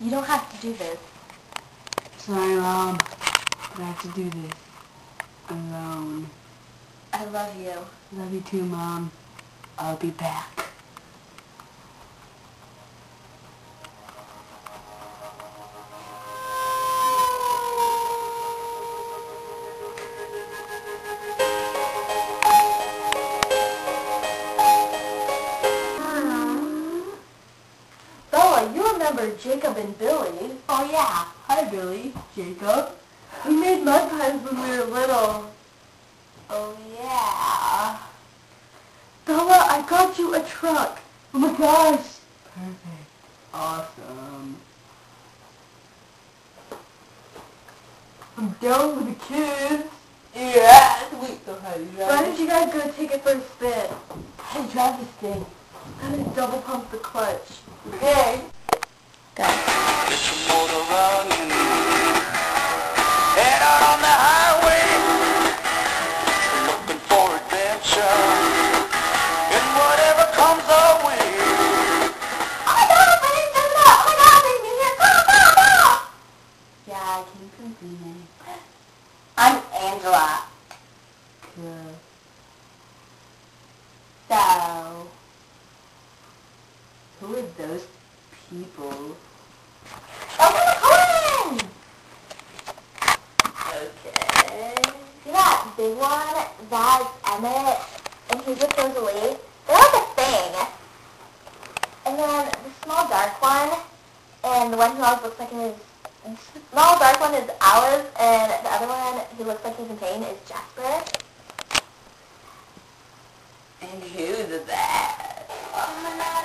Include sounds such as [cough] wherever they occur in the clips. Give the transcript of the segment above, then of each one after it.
You don't have to do this. Sorry, Mom. But I have to do this. Alone. I love you. Love you too, Mom. I'll be back. You remember Jacob and Billy. Oh yeah. Hi, Billy. Jacob. We made mud pies when we were little. Oh yeah. Bella, I got you a truck. Oh my gosh. Perfect. Awesome. I'm done with the kids. Yeah. Wait, so how do you drive Why don't you guys go take it for a spin? How do you drive this thing? Gotta double pump the clutch. Okay. Go. Okay. See that big one? That's Emmett, and he's with Rosalie. They're like a thing. And then the small dark one, and the one who always looks like his small dark one is Alice, and the other one who looks like he's in pain is Jasper. And who's that?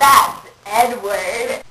That's Edward.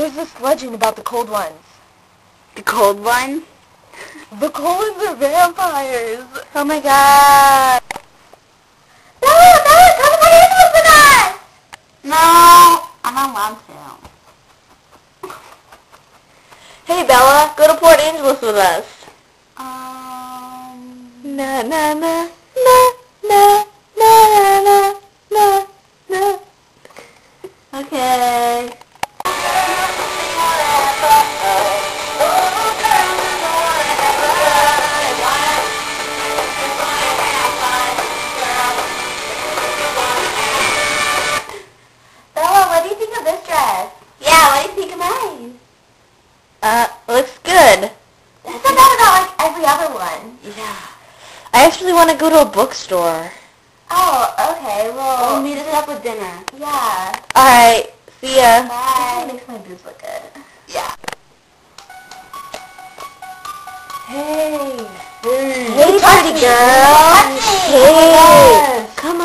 There's this legend about the cold ones. The cold ones? The cold ones are vampires. Oh my god. No, no, come to play animals with us! No, I don't want to. Hey Bella, go to Port Angeles with us. Um. Na na na na na na na na. Okay. Yeah. I actually want to go to a bookstore. Oh, okay. Well, We'll meet us up with dinner. yeah. All right. See ya. Bye. This makes my boobs look good. Yeah. Hey. Hey, Hey, party girl. Hey. Come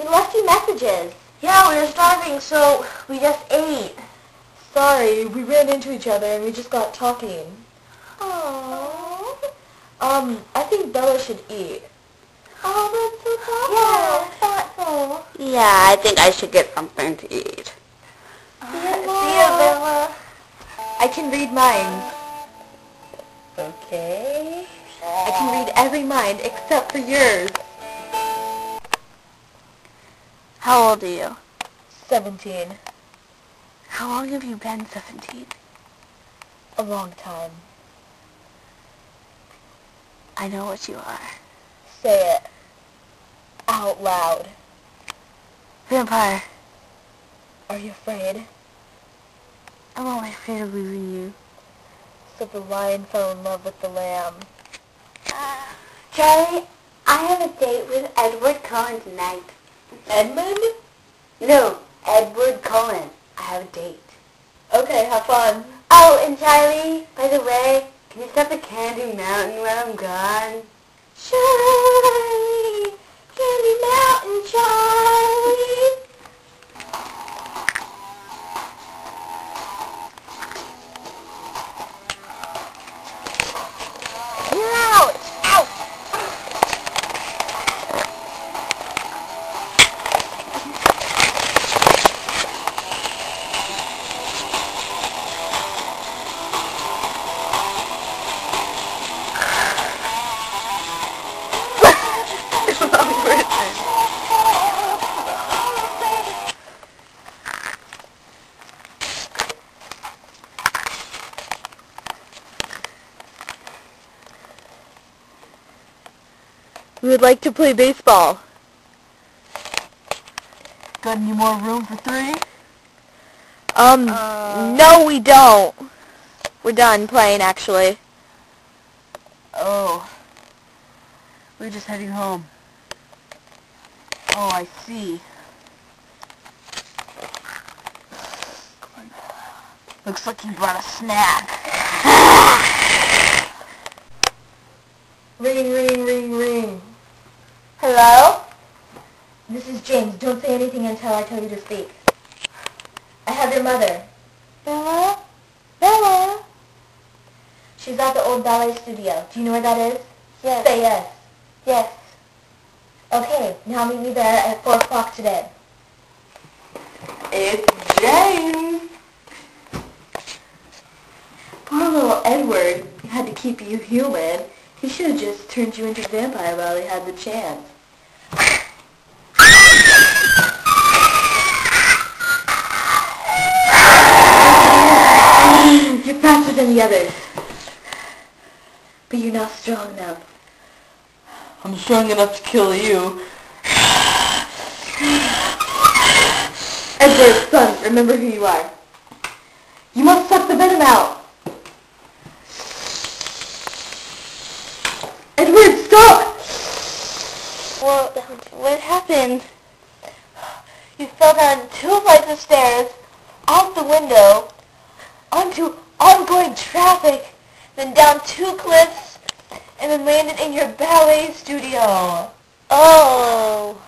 We left you messages. Yeah, we were starving, so we just ate. Sorry, we ran into each other and we just got talking. Aww. Um, I think Bella should eat. Oh, that's so thoughtful. Yeah, thoughtful. Yeah, I think I should get something to eat. See ya, see ya, Bella. I can read minds. Okay. I can read every mind except for yours. How old are you? Seventeen. How long have you been 17? A long time. I know what you are. Say it. Out loud. Vampire. Are you afraid? I'm only afraid of losing you. So the lion fell in love with the lamb. Ah. Charlie, I have a date with Edward Cullen tonight. Edmund? No, Edward Cullen. I have a date. Okay, have fun. Oh, and Charlie, by the way, can you stop at Candy Mountain while I'm gone? Charlie, Candy Mountain, We would like to play baseball. Got any more room for three? Um, Uh, no we don't. We're done playing, actually. Oh. We're just heading home. Oh, I see. Looks like you brought a snack. [gasps] Ring, ring, This is James. Don't say anything until I tell you to speak. I have your mother. Bella? Bella? She's at the old ballet studio. Do you know where that is? Yes. Say yes. Yes. Okay, now meet me there at 4 o'clock today. It's James. Poor little Edward had to keep you human. He should have just turned you into a vampire while he had the chance. Than the others. But you're not strong enough. I'm strong enough to kill you. Edward, son, remember who you are. You must suck the venom out. Edward, stop! Well, what happened? You fell down two flights of stairs, out the window, onto oncoming traffic, then down two cliffs, and then landed in your ballet studio. Oh.